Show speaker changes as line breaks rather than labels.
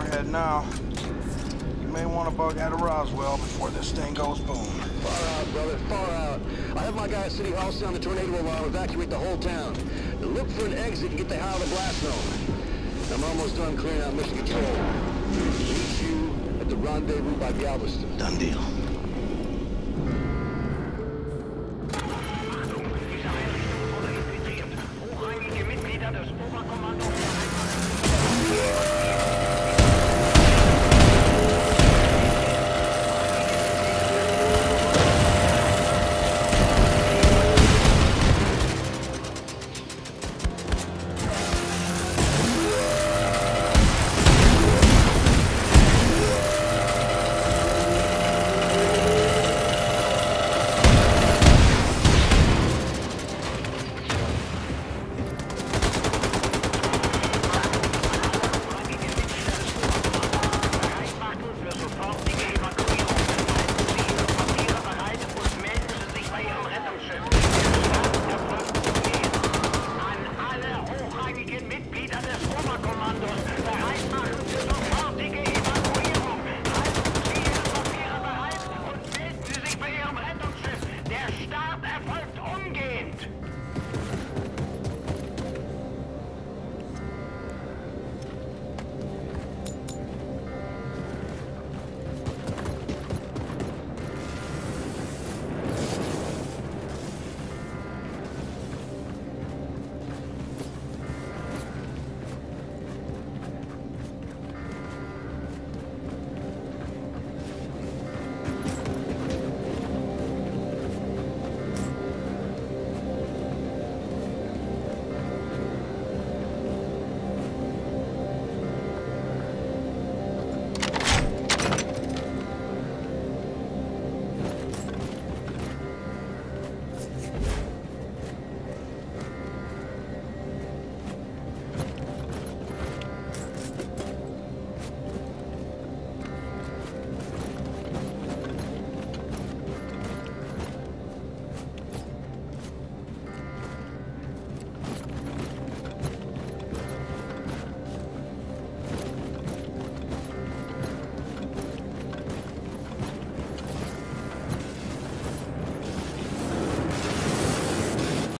forehead now. You may want to bug out of Roswell before this thing goes boom.
Far out, brother, far out. I have my guy at City Hall sound the tornado alarm, evacuate the whole town. Look for an exit and get the hell out of the blast zone. I'm almost done clearing out mission control. Meet you at the rendezvous by Galveston.
Done deal.